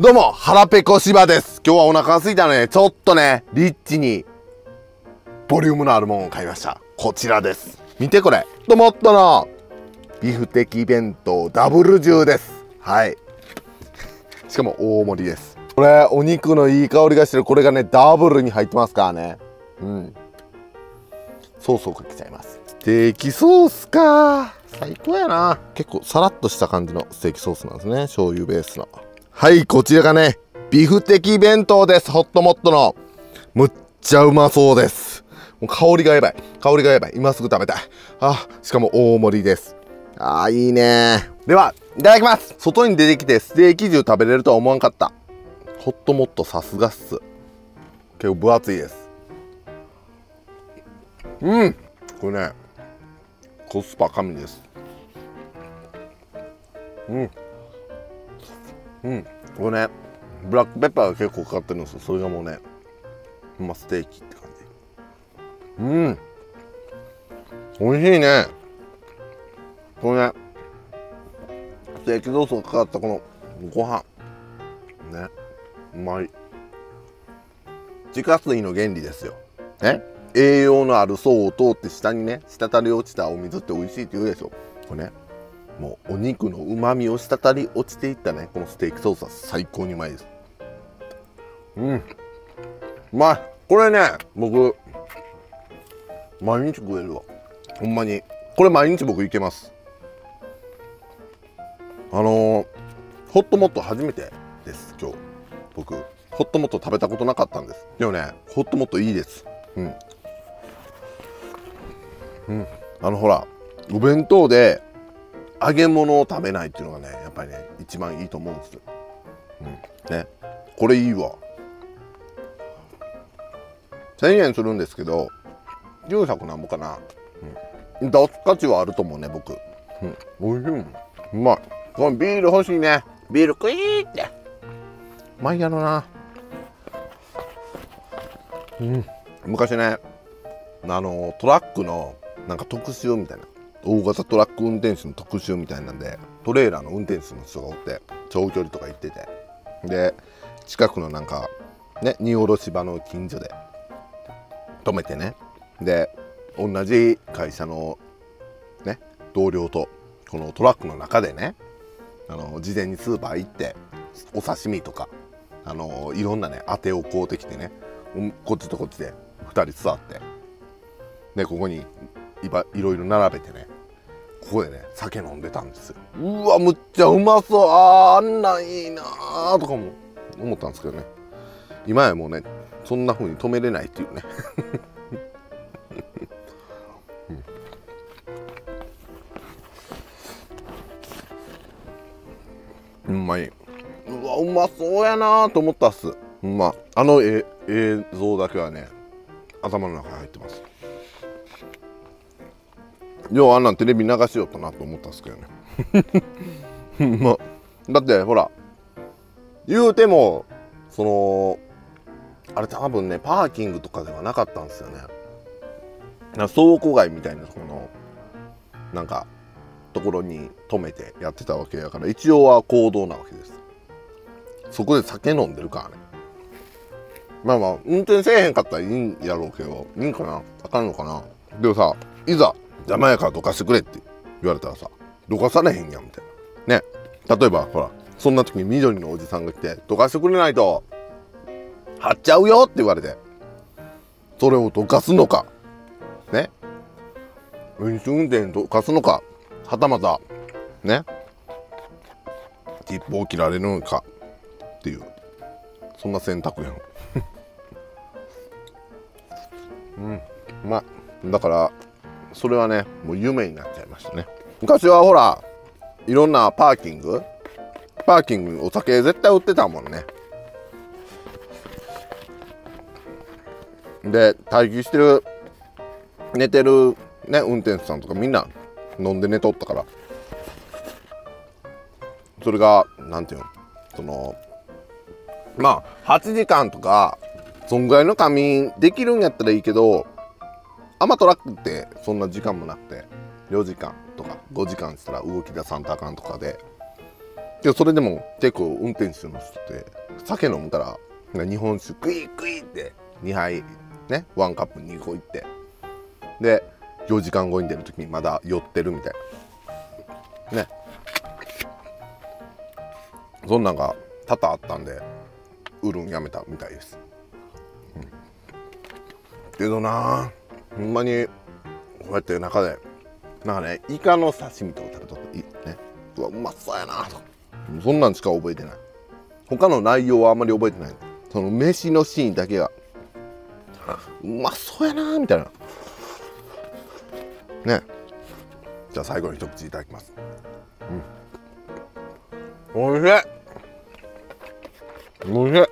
どうも、腹ペコ柴です。今日はお腹が空いたので、ちょっとね、リッチに、ボリュームのあるものを買いました。こちらです。見てこれ。ともっとの、ビフテキ弁当ダブル重です。はい。しかも大盛りです。これ、お肉のいい香りがしてる。これがね、ダブルに入ってますからね。うん。ソースをかけちゃいます。ステーキソースか。最高やな。結構さらっとした感じのステーキソースなんですね。醤油ベースの。はい、こちらがね、ビフテキ弁当です。ホットモットの。むっちゃうまそうです。もう香りがやばい。香りがやばい。今すぐ食べたい。あ、しかも大盛りです。あー、いいねでは、いただきます。外に出てきてステーキ重食べれるとは思わんかった。ホットモットさすがっす。結構分厚いです。うん。これね、コスパ神です。うん。うん、これねブラックペッパーが結構かかってるんですよ。それがもうねまあステーキって感じ。うん。美味しいね。これねステーキソースがかかったこのご飯。ねうまい。地下水の原理ですよ。ね。栄養のある層を通って下にね滴り落ちたお水って美味しいって言うでしょ。これね。もうお肉のうまみを滴り落ちていったね。このステーキソースは最高にうまいです。うん。うまい。これね僕毎日食えるわ。ほんまに。これ毎日僕いけます。あのー、ホットモット初めてです。今日。僕ホットモット食べたことなかったんです。でもねホットモットいいです。うん。うん。あのほらお弁当で揚げ物を食べないっていうのがねやっぱりね一番いいと思うんですよ、うん、ね。これいいわ。1000円するんですけど900なんぼかな、うん、出す価値はあると思うね僕、うん、おいしいもん。うまい。このビール欲しいね。ビールクイーって。うまいやろな。うん。昔ねあのトラックのなんか特集みたいな。大型トラック運転手の特集みたいなんでトレーラーの運転手の人がおって長距離とか行ってて。で近くのなんかね荷下ろし場の近所で止めてね。で同じ会社のね同僚とこのトラックの中でねあの事前にスーパー行ってお刺身とかあのいろんなね当てを買うてきてねこっちとこっちで2人座って。でここにいばいろいろ並べてねここでね酒飲んでたんですよ。うわむっちゃうまそう。あーあんなんいいなーとかも思ったんですけどね。今やもうねそんな風に止めれないっていうね。うん、うまいうわうまそうやなと思ったっす。ま。ああの映像だけはね頭の中に入ってます。ようあんなんテレビ流しよったなと思ったんですけどね。まあだってほら言うてもそのあれ多分ねパーキングとかではなかったんですよね。な倉庫街みたいなこのなんかところに止めてやってたわけやから一応は行動なわけです。そこで酒飲んでるからね。まあまあ運転せえへんかったらいいんやろうけどいいんかなあかんのかな。でもさいざ邪魔やからどかしてくれって言われたらさどかされへんやんみたいな。ね。例えばほらそんな時に緑のおじさんが来てどかしてくれないと貼っちゃうよって言われてそれをどかすのか？ね飲酒運転どかすのか？はたまたね切符を切られるのか？っていう。そんな選択やん。うん。まあだからそれはねもう夢になっちゃいましたね。昔はほらいろんなパーキングパーキングにお酒絶対売ってたもんね。で待機してる寝てるね運転手さんとかみんな飲んで寝とったから。それがなんていうのそのまあ8時間とかそんぐらいの仮眠できるんやったらいいけどアマトラックってそんな時間もなくて4時間とか5時間したら動き出さんとあかんとかで。でそれでも結構運転手の人って酒飲むから日本酒グイグイって2杯ねワンカップ2個いって。で4時間後に出る時にまだ酔ってるみたいな。ね。そんなんが多々あったんで売るんやめたみたいです、うん、けどなほんまにこうやって中でなんかねイカの刺身とか食べたといいね。うわうまそうやなと。そんなんしか覚えてない。他の内容はあんまり覚えてない。その飯のシーンだけがうまそうやなみたいな。ね。じゃあ最後に一口いただきます。うん。おいしい。おいしい。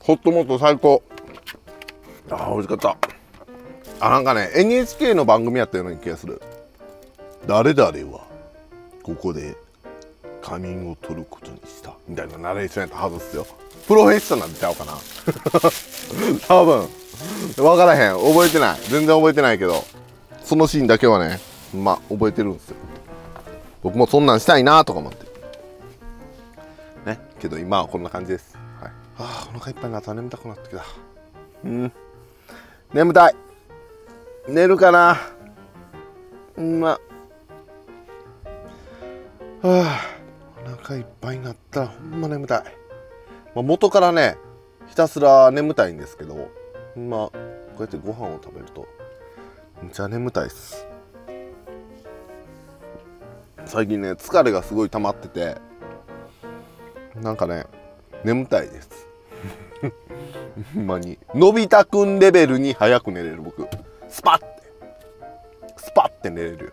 ホットモット最高。あー美味しかった。あなんかね NHK の番組やったような気がする。誰々はここで仮眠を取ることにした。みたいなナレーションやったはずっすよ。プロフェッショナルちゃうかな。多分。分からへん。覚えてない。全然覚えてないけど。そのシーンだけはねまあ覚えてるんですよ。僕もそんなんしたいなとか思って。ね。けど今はこんな感じです、はい、あお腹いっぱいになった。ら眠たくなってきた。うん眠たい。寝るかな。うんまはあお腹いっぱいになったらほんま眠たい、まあ、元からねひたすら眠たいんですけどまあこうやってご飯を食べるとめっちゃ眠たいっす。最近ね疲れがすごい溜まっててなんかね眠たいです。ほんまに。のび太くんレベルに早く寝れる僕。スパッて。スパッて寝れるよ、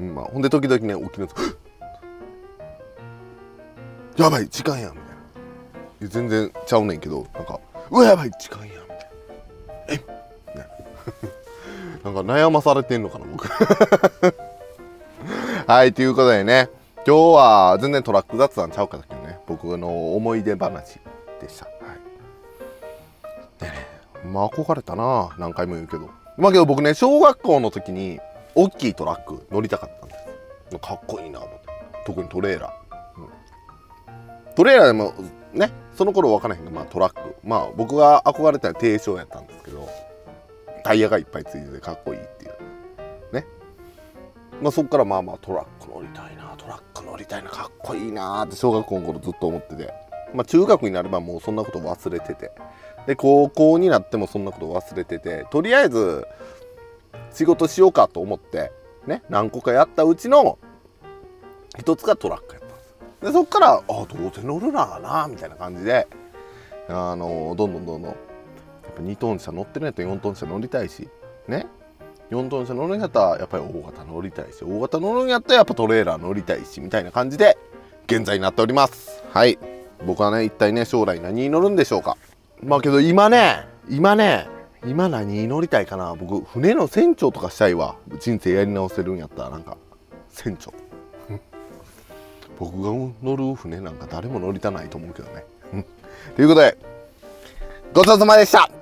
うんま。あ、ほんで時々ね起きると やばい時間やみたいな。全然ちゃうねんけどなんかうわやばい時間やみたいな。えねな。んか悩まされてんのかな僕。はいということでね今日は全然トラック雑談ちゃうかったけどね僕の思い出話でした。まあ憧れたな何回も言うけど。まあけど僕ね小学校の時に大きいトラック乗りたかったんです。かっこいいなと思って。特にトレーラー、うん、トレーラーでもねその頃分からへんけど、まあ、トラック。まあ僕が憧れたのは低床やったんですけどタイヤがいっぱいついててかっこいいっていう。ね。まあそっからまあまあトラック乗りたいなトラック乗りたいなかっこいいなって小学校の頃ずっと思ってて。まあ中学になればもうそんなこと忘れてて。で高校になってもそんなこと忘れてて。とりあえず仕事しようかと思ってね何個かやったうちの一つがトラックやったんです。でそっからあどうせ乗るならなみたいな感じであのどんどんどんどん。やっぱ2トン車乗ってるんやったら4トン車乗りたいしね。4トン車乗るんやったらやっぱり大型乗りたいし大型乗るんやったらやっぱトレーラー乗りたいしみたいな感じで現在になっております。はい。僕はね一体ね将来何に乗るんでしょうか。まあけど今ね今ね今何に乗りたいかな。僕船の船長とかしたいわ。人生やり直せるんやったらなんか船長。僕が乗る船なんか誰も乗りたないと思うけどね。ということでごちそうさまでした。